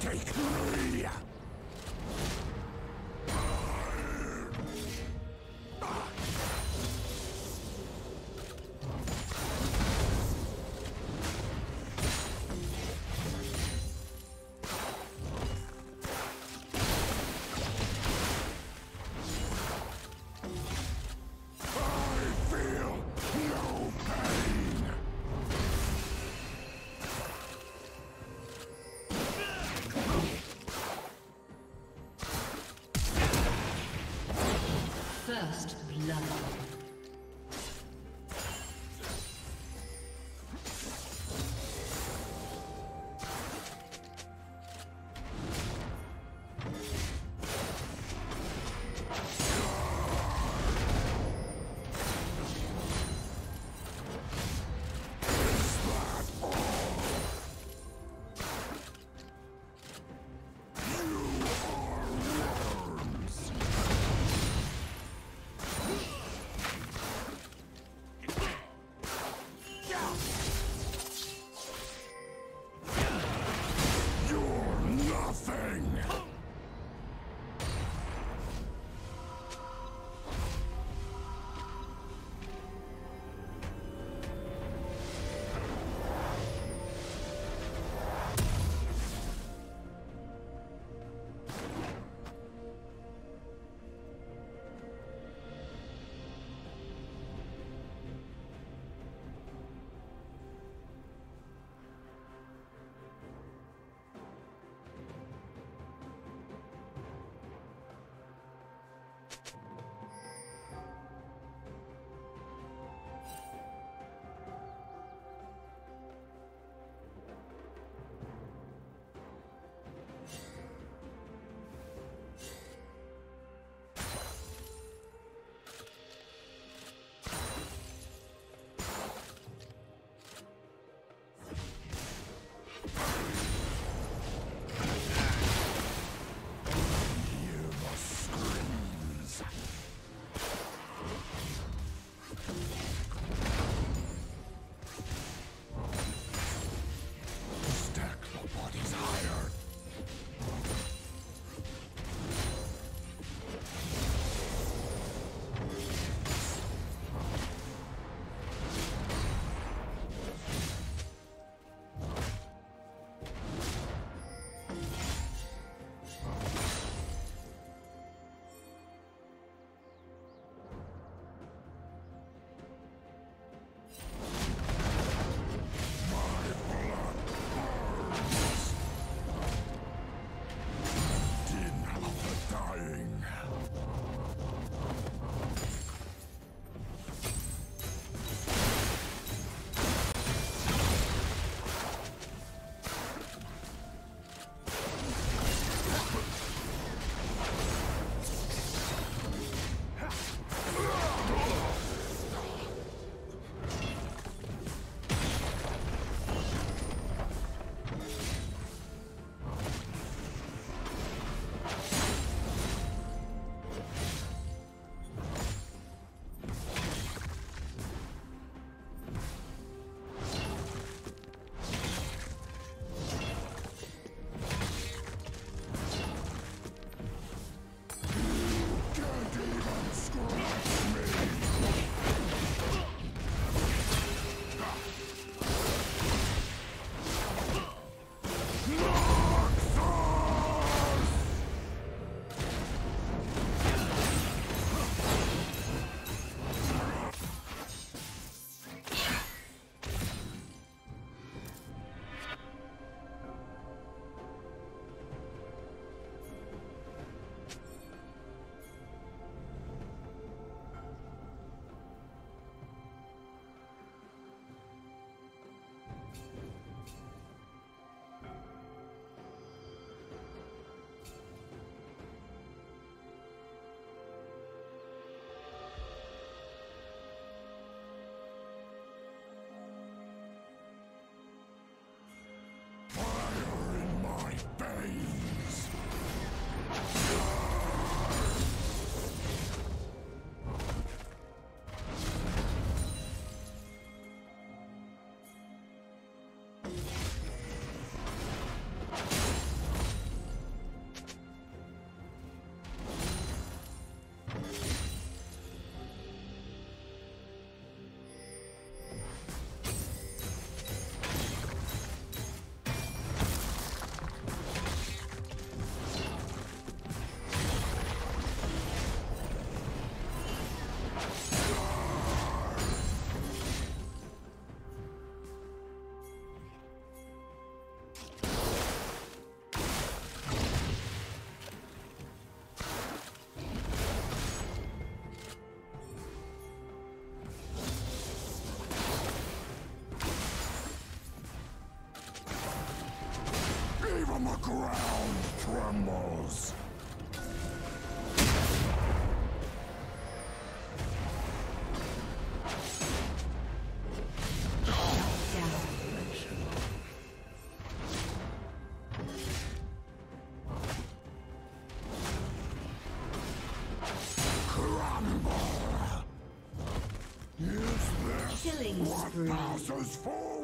Take me! No! Ground trembles. Is Killing spree. passes for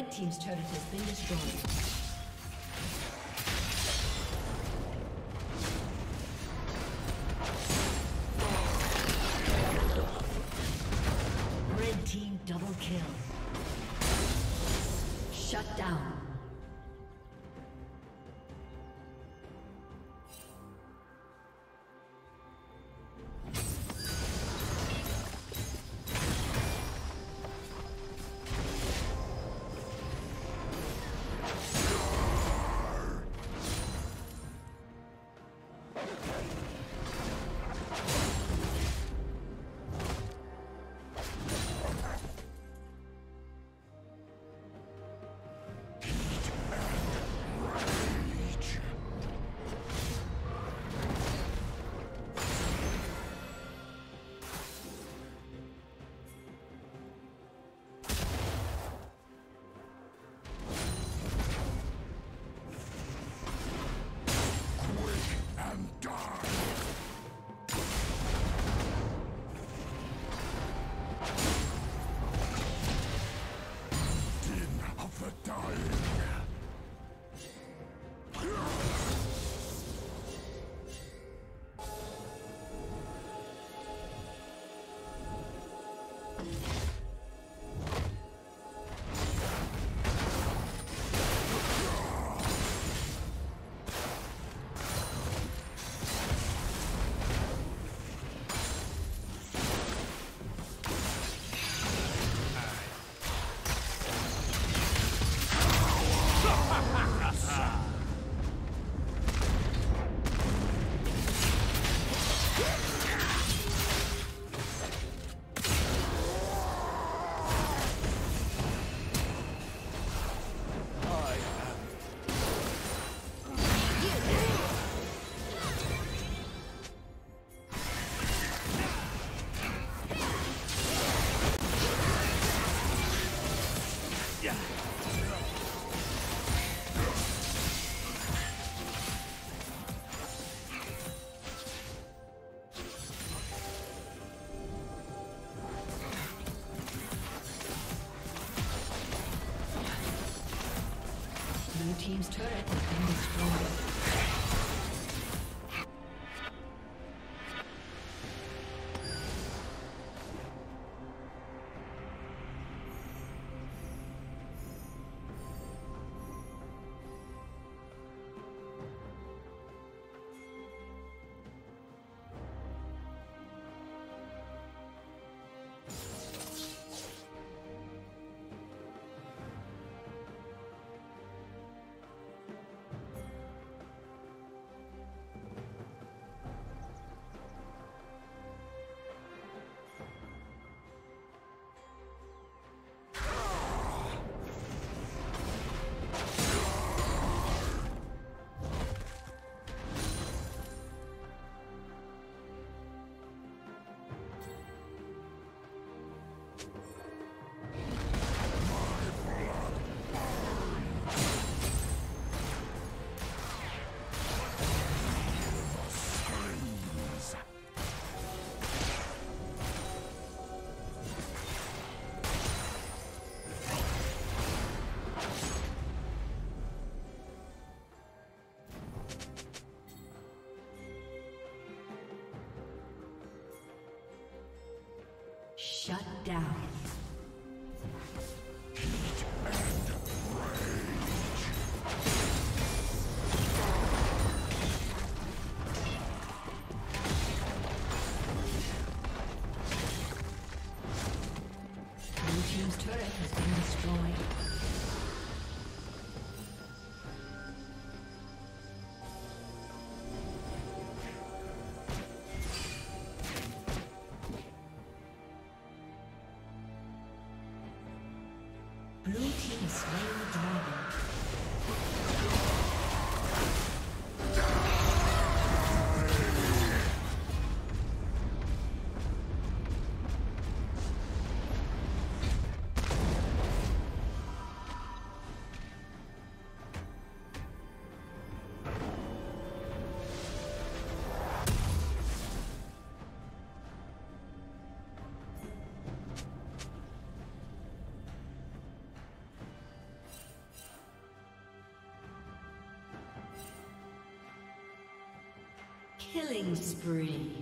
Red Team's turret has been destroyed. Red Team double kill. Shut down. Down. Killing spree.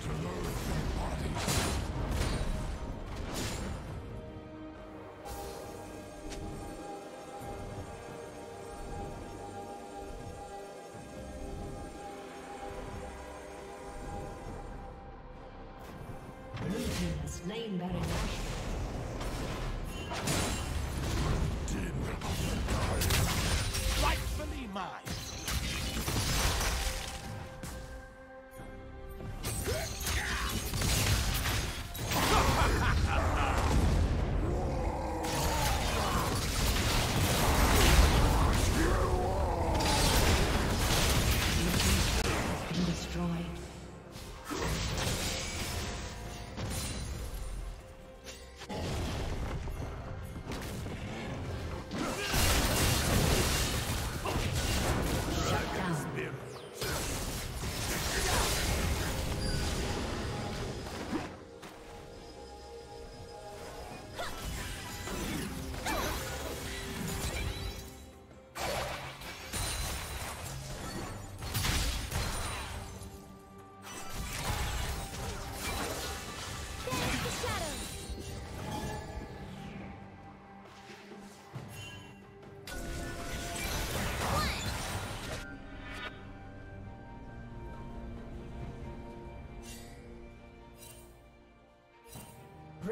Slain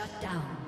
Shut down.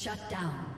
Shut down.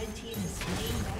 Red team is slain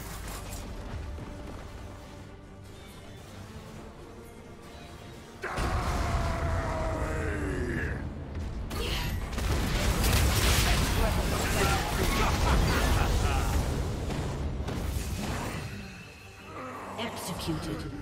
Executed.